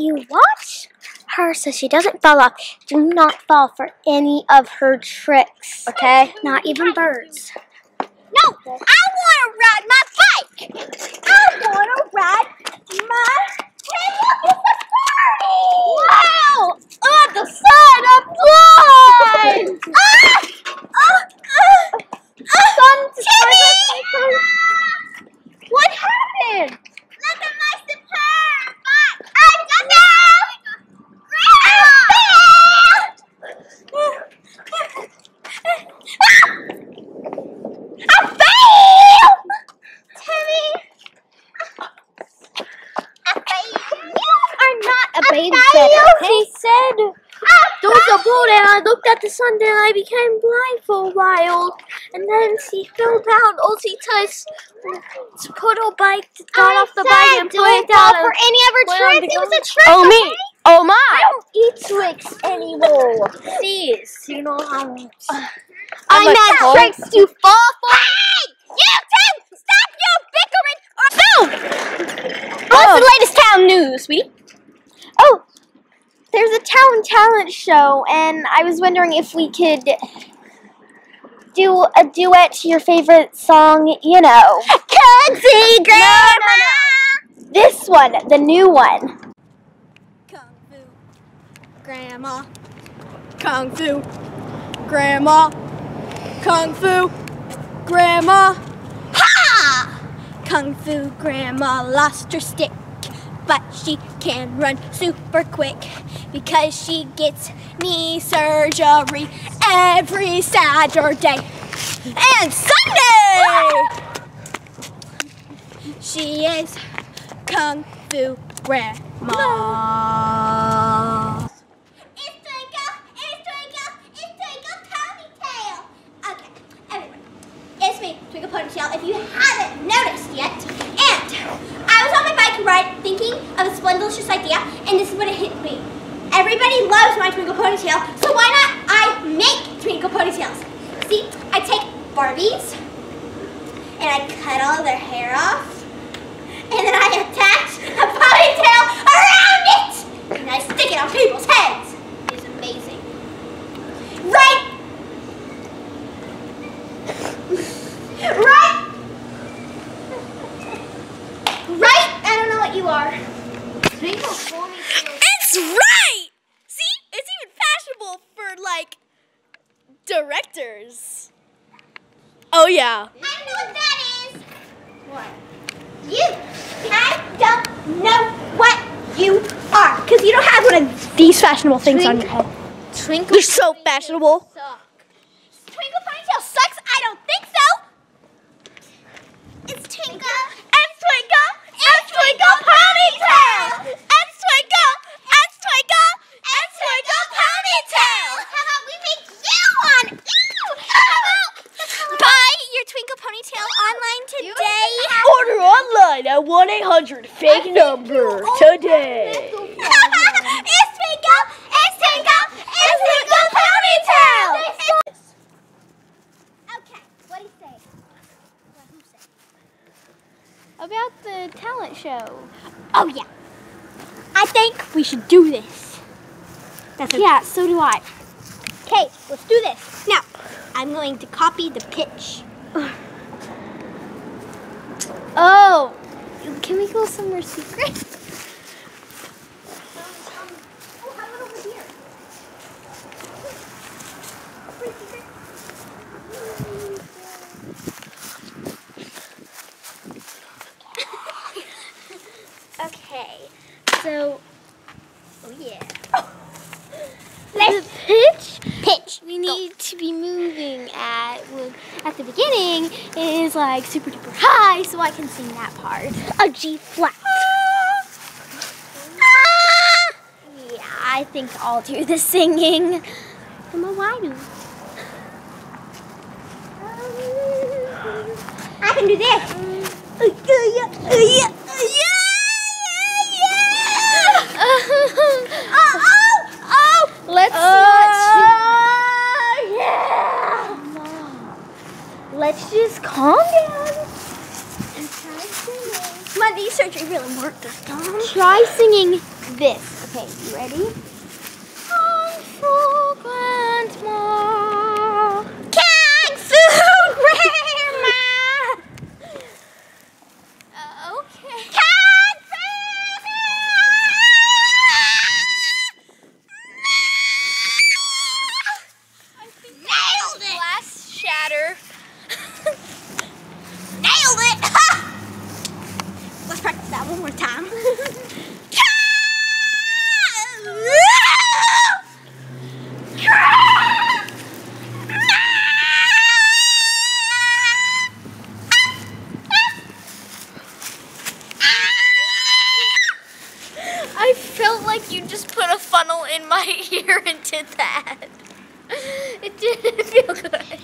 you watch her so she doesn't fall off. Do not fall for any of her tricks. Okay. Not even birds. No, I want to ride my bike. I want to ride my. Hey, look, it's a party! Wow! Oh, the sun, I'm blind! ah! Ah! Ah! Ah! Timmy! What happened? Look at my superb bike! I got I failed! Timmy! I failed! You are not a babysitter. He said there was a boat and I looked at the sun and I became blind for a while. And then she fell down. All she touched to put her bike, got I off the bike and put don't it down. for any of her tricks. It was a trick. Oh me! okay? Oh my! I don't eat tricks anymore. Please, you know how much. I'm a at tricks to fall for. Hey! You two! Stop your bickering! Or... What's the latest town news, sweetie? Town talent show, and I was wondering if we could do a duet to your favorite song. You know, Grandma! this one, the new one. Kung Fu Grandma. Kung Fu Grandma. Kung Fu Grandma. Ha! Kung Fu Grandma lost her stick, but she can run super quick because she gets knee surgery every Saturday and Sunday. She is Kung Fu Grandma. It's Twinkle, it's Twinkle, it's Twinkle Ponytail. Okay, everyone, it's me, Twinkle Ponytail, if you haven't noticed yet. And I was on my bike ride thinking of a splendidicious idea, and this is what it hit me. Everybody loves my Twinkle Ponytail, so why not I make Twinkle Ponytails? See, I take Barbies, and I cut all their hair off, and then I attach a ponytail around it, and I stick it on people's heads. It's amazing. Right? right? Right? I don't know what you are. It's right! See? It's even fashionable for like directors. Oh yeah. I don't know what that is. What? You. I don't know what you are. Because you don't have one of these fashionable things on your head. Twinkle. They're so fashionable. Twinkle Ponytail sucks? I don't think so. It's Twinkle. It's Twinkle. It's Twinkle Ponytail. It's Twinkle. It's Twinkle. It's Twinkle Ponytail. How about we make you one? How about buy your Twinkle Ponytail online today? Order online at 1 800 fake number today. it's Twinkle. It's Twinkle. It's Twinkle Ponytail. Okay. What do you say? What who say? Talent show. Oh yeah. I think we should do this. That's a, Yeah, so do I. Okay, let's do this. Now, I'm going to copy the pitch. Oh, can we go somewhere secret? Okay, so, oh yeah. The Let's pitch pitch. we need to be moving at at the beginning is like super duper high, so I can sing that part. A G flat. Yeah, I think I'll do the singing. I'm a wadu. I can do this. Yeah, uh, yeah, uh, yeah, yeah, yeah. Oh, oh, oh. Let's Oh, yeah. not. Let's just calm down and try singing. My knee surgery really worked this time. Try singing this. Okay, you ready? Kung Fu Grandma. Kung Fu Grandma. Uh, okay. Kung Fu. Nailed it. Glass shatter. Nailed it. Let's practice that one more time. I felt like you just put a funnel in my ear and did that. It didn't feel good.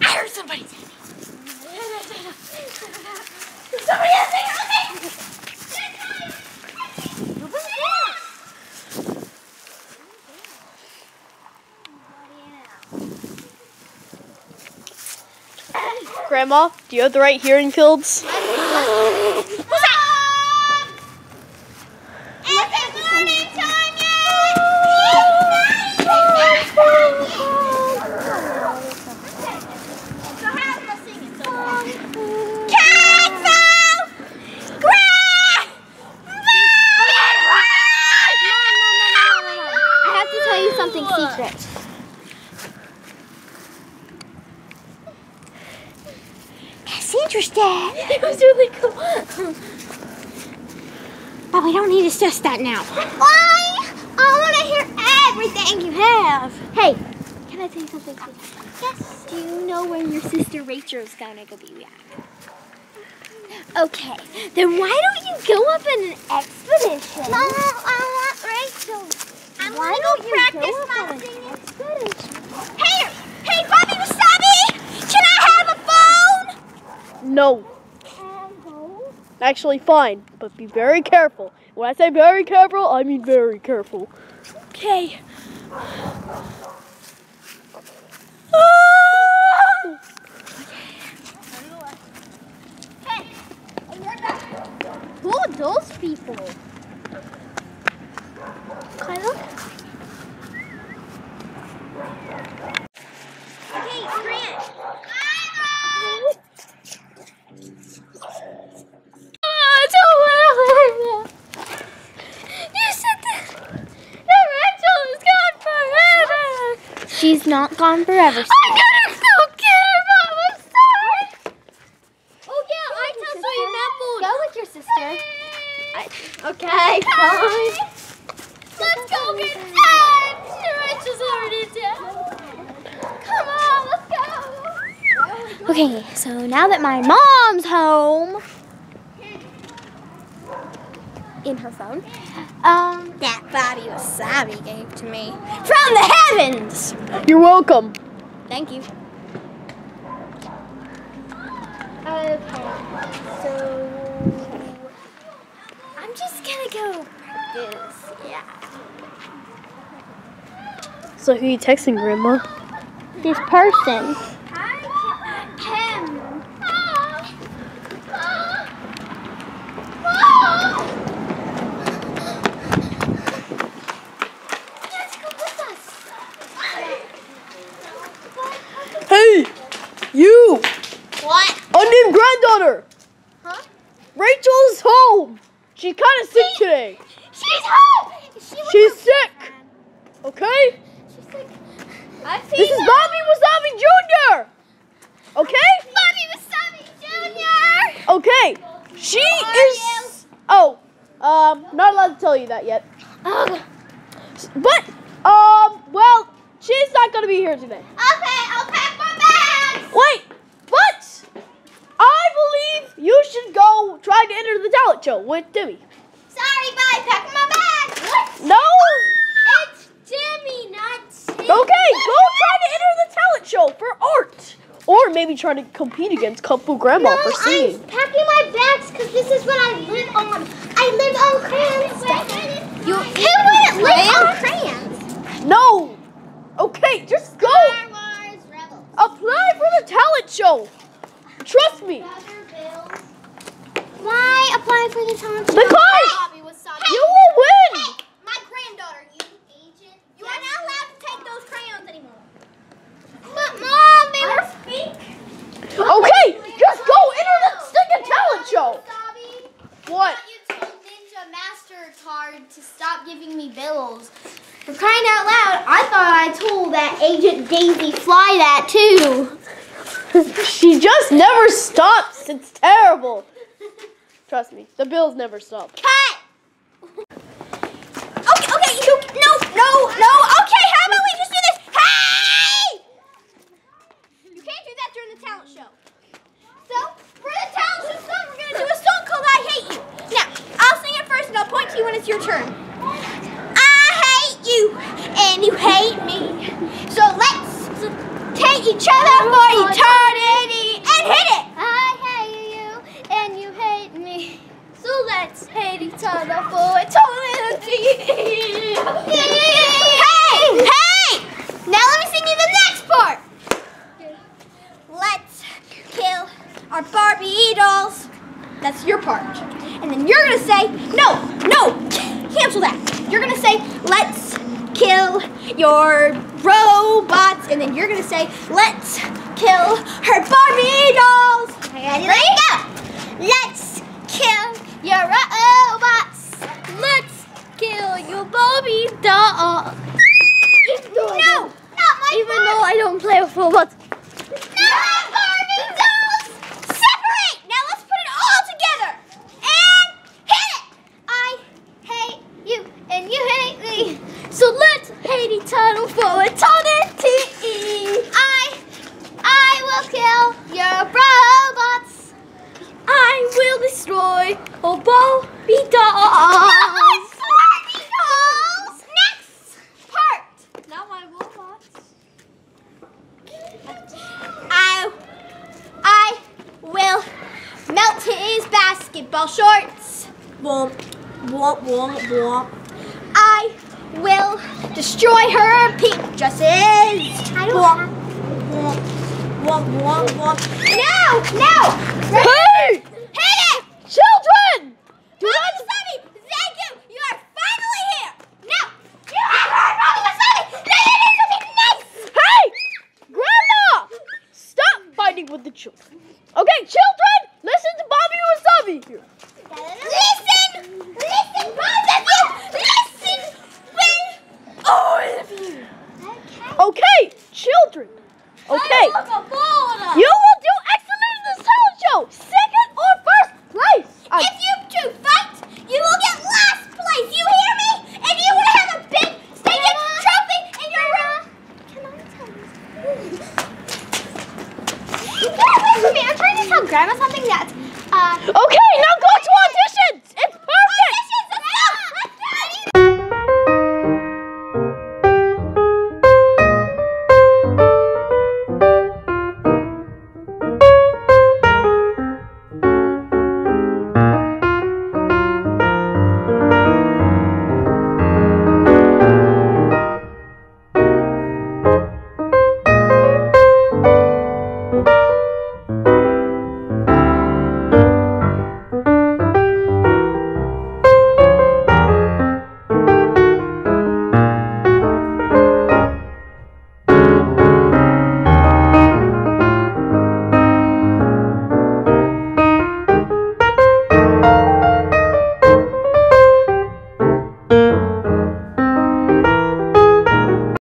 I heard somebody. Somebody else say okay. Grandma, do you have the right hearing fields? Who's that? Is it morning time yet? So how's the singing so far? Cancel! Grab! I have to tell you something secret. That's interesting. It was really cool. But we don't need to discuss that now. Why? I want to hear everything you have. Hey, can I tell you something secret? Yes. Do you know when your sister Rachel's gonna go be back? Okay, then why don't you go up in an expedition? Mom, I want Rachel. I'm why gonna go practice go my singing. Hey, hey, Bobby Wasabi! Can I have a phone? No. Actually, fine, but be very careful. When I say very careful, I mean very careful. Okay. Who are those people? Can I look? Hey, Grant. Oh, don't worry. You said that, that Rachel is gone forever. She's not gone forever. I gotta go get her, Mom. I'm sorry. Oh, yeah, I totally remembered. Go with your sister. Okay, fine. Let's go get Dad. Rachel's already dead. Come on, let's go. Okay, so now that my mom's home in her phone, um, That Bobby Wasabi gave to me from the heavens. You're welcome. thank you. Okay, so I'm just gonna go practice. Yeah. So who you texting, Grandma? This person. Him. Hey, you, What? unnamed granddaughter. Huh? Rachel's home. She's kind of sick today. She's home. She was She's sick. Okay. She's like, I see This is Bobby Wasabi Jr. Okay. Bobby Wasabi Jr. Okay. She is. Oh, um, not allowed to tell you that yet. Ugh. But, um, well, she's not gonna be here today. Okay, I'll pack my bags. Wait, but I believe you should go try to enter the talent show with Timmy. Sorry, bye. Pack my bags. What? No. It's Jimmy, not Tim. Okay, go try to enter the talent show for art. Or maybe try to compete against Kung Fu Grandma for singing. I'm packing my bags because this is what I live on. I live on crayons. You, who wouldn't live on crayons? No. Okay, just go. Star Wars Rebels. Apply for the talent show. Trust me. Why Because Bobby Wasabi. you will win. Hey, my granddaughter, you agent. You are not allowed to take those crayons anymore. But mom, they were speak. Okay, just go enter the stinking talent show. What? You told Ninja Mastercard to stop giving me bills. For crying out loud, I thought I told that Agent Daisy Fly that too. She just never It's terrible. Trust me, the bills never stop. Cut! Okay, okay, you, no, no, no, okay, how about we just do this? Hey! You can't do that during the talent show. So, for the talent show song, we're gonna do a song called I Hate You. Now, I'll sing it first and I'll point to you when it's your turn. I hate you, and you hate me. So let's hate each other for eternity and hit it! I hate you and you hate me. So let's hate each other for eternity. Hey! Hey! Now let me sing you the next part. Let's kill our Barbie dolls. That's your part. And then you're gonna say, no, no, cancel that. You're gonna say, let's kill your robots. And then you're gonna say, let's kill her Barbie dolls. Ready, go. Let's kill your robots. Let's kill your Barbie doll. No, not my Even Barbie. though I don't play with robots. Not Barbie dolls! Separate! Now let's put it all together! And hit it! I hate you and you hate me. So let's hate each other for eternity. I I will kill your robots. I will destroy all Barbie dolls. Not my Barbie dolls! Next part. Not my robots. I I will melt his basketball shorts. Womp, womp, womp, womp. I will destroy her pink dresses. I don't womp, womp, womp, womp, womp. No, no. that. Uh, okay.